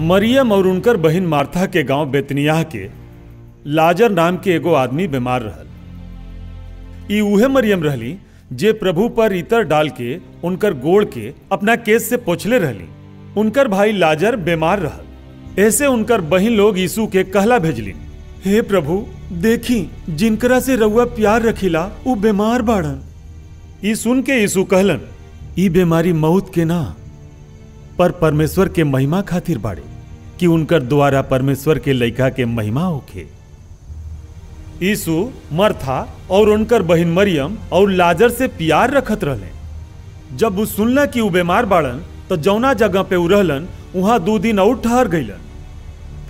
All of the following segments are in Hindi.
मरियम और उनकर बहिन मार्था के गाँव बेतनियाह के लाजर नाम के एगो आदमी बीमार रहल। ई उहे मरियम रहली, जे प्रभु पर इतर डाल के, उनकर गोड़ के अपना केस से पोछले रहली। उनकर भाई लाजर बीमार रहल। ऐसे उनकर बहिन लोग यीशु के कहला भेजली हे प्रभु, देखी, जिनकरा से रउआ प्यार रखिला वो बीमार बाड़न। ई सुन के यीशु कहलन, ई बीमारी मौत के ना पर परमेश्वर के महिमा खातिर बाड़े, कि उनकर द्वारा परमेश्वर के लइका के महिमा होखे। यीशु मरथा और उनकर बहिन मरियम और लाजर से प्यार रखत रहले। जब वो सुनला कि उ बीमार बाड़न तो जौना जगह पे रहलन वहाँ दो दिन और ठहर गईलन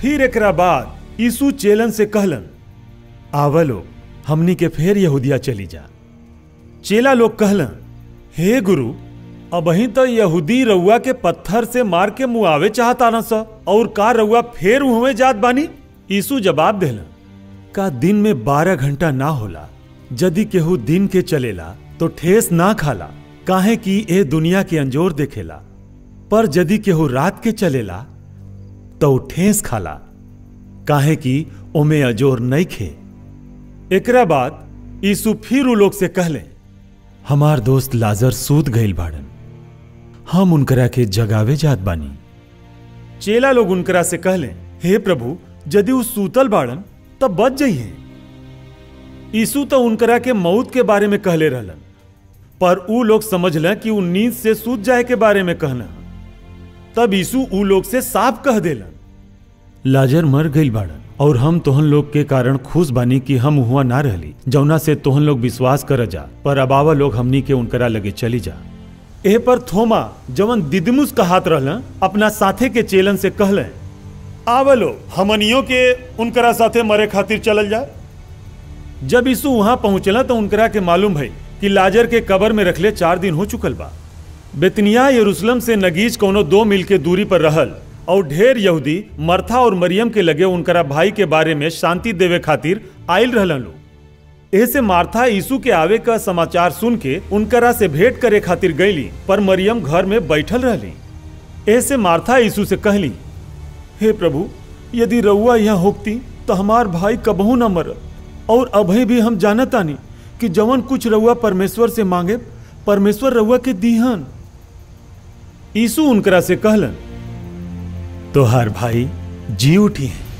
फिर एक बाद यीशु चेलन से कहलन आवलो हमनी के फेर यहूदिया चली जा। चेला लोग कहलन, हे गुरु अबही तो यहूदी रउआ के पत्थर से मार के मुआवे चाहता न स, और का रउआ फेर हुए जात बानी? यीशु जवाब देलन का दिन में बारह घंटा ना होला यदि केहू दिन के चलेला तो ठेस ना खाला, काहे कि ए दुनिया के अंजोर देखेला। पर यदि केहू रात के चलेला तो ठेस खाला, काहे कि ओमे अजोर नहीं खे। एकरा बाद यीशु फिर उ लोग से कहले, हमार दोस्त लाजर सूत गईल बाड़न। हम उनकरा के जगावे जात बानी। चेला लोग उनकरा से कहले, हे प्रभु, यदि उ सूतल बाड़न, तब बच जाइए यीशु तो उनकरा के मौत के बारे में कहले रहलन, पर उ लोग समझल कि उ नींद से सूत जाए के बारे में कहना तब यीशु उ लोग से साफ़ कह देलन, लाजर मर गई बाड़न, और हम तोहन लोग के कारण खुश बानी कि हम हुआ ना रहली। जौना से तोहन लोग विश्वास कर जा पर अबावा लोग हमनी के उनकरा लगे चली जा। एह पर थोमा जवन दिदमुस का हाथ रहल, अपना साथे के चेलन से कहले, आवलो, हमनियों के उनकरा साथे मरे खातिर चलल जाए जब यीशु वहाँ पहुंचला तो उनकरा के मालूम है कि लाजर के कबर में रखले चार दिन हो चुकल बा। बेतनिया यरूशलेम से नगीज कोनो दो मील के दूरी पर रहल और ढेर यहूदी मरथा और मरियम के लगे उनकरा भाई के बारे में शांति देवे खातिर आयल रहलन लोग। ऐसे मार्था यीशु के आवे का समाचार सुन के उनकरा से भेंट करे खातिर गईली, पर मरियम घर में बैठल रहली। ऐसे मार्था यीशु से कहली, हे प्रभु, यदि रउआ यहाँ होती तो हमार भाई कबहू न मर, और अभी भी हम जानतानी कि जवन कुछ रउआ परमेश्वर से मांगे, परमेश्वर रउआ के दीहन। यीशु उनकरा से कहलन, तोहार भाई जी उठी हैं।